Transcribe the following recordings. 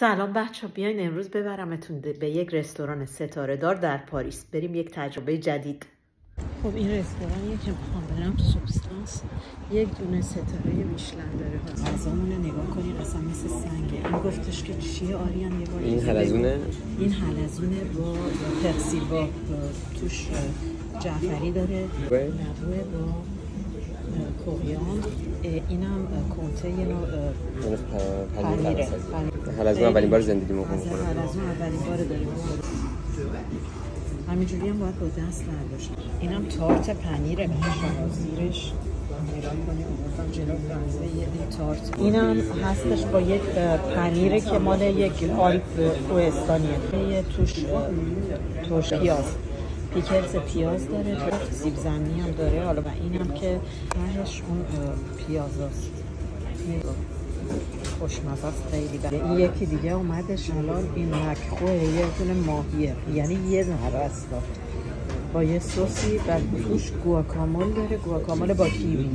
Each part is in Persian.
سلام بچه بیاین امروز ببرمتون به یک رستوران ستاره دار در پاریس. بریم یک تجربه جدید. خب این رستوران که می‌خوام برم سوبستانس یک دونه ستاره میشلن داره. غذامون نگاه کنین اصلا مثل سنگه. این گفتش که چیه؟ آریان یه بار این حلزونه؟ این حلزونه با پرسیل با توش جعفری داره. نبوه با کوریان اینم کنته یه نوع پنیره. حلزون اولین بار زندگی می‌کنم حلزون اولین بار داریم. همینجوری هم باید با دست برداشت اینم تارت پنیره. زیرش تارت. اینم هستش با یک پنیره که مال یک آلپ کوهستانیه. یه توش توش پیاز. پیکلز پیاز داره سیب زمینی هم داره. حالا و اینم که تهش اون پیاز هست خوشمزه است خیلی بره. این یکی دیگه اومدش الان این مکخوه یه دونه ماهیه. یعنی یه دونه با یه سوسی بعد توش گواکامول داره. گواکامول با کیوی.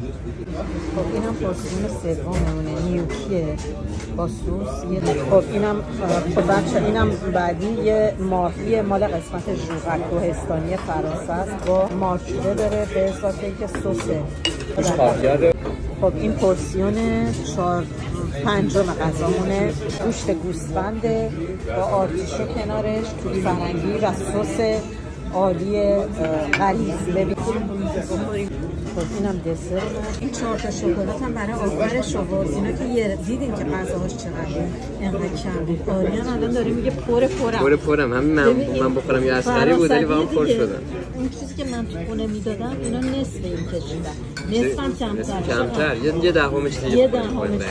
خب اینم پرسیون سوممونه. نیوکیه. با سس یه خب اینم خب بچه اینم بعدی یه ماهی مال قسمت ژوغک کوهستانی فرانسه است. با مارچوله داره به اضافه که سسه خب این پورسیون چهار پنجم غذامونه. گوشت گوسفنده. با آرتیشو کنارش. توی فرنگی و سس. عالی غلیظ ببینید خب اینم دسر. این چهار تا شکلات هم برای آخرش آورد اینا که یه دیدین که غذاهاش چقدر اینقدر کم. بود آریان الان داره میگه پر پرم. پر پرم. همین من من بخورم یه اسکری بود ولی واقعا پر شدم. اون چیزی که من تو خونه می‌دادم اینا نصف این کشیدن. نصف هم کمتر. کمتر. یه دهمش دیگه. یه دهمش.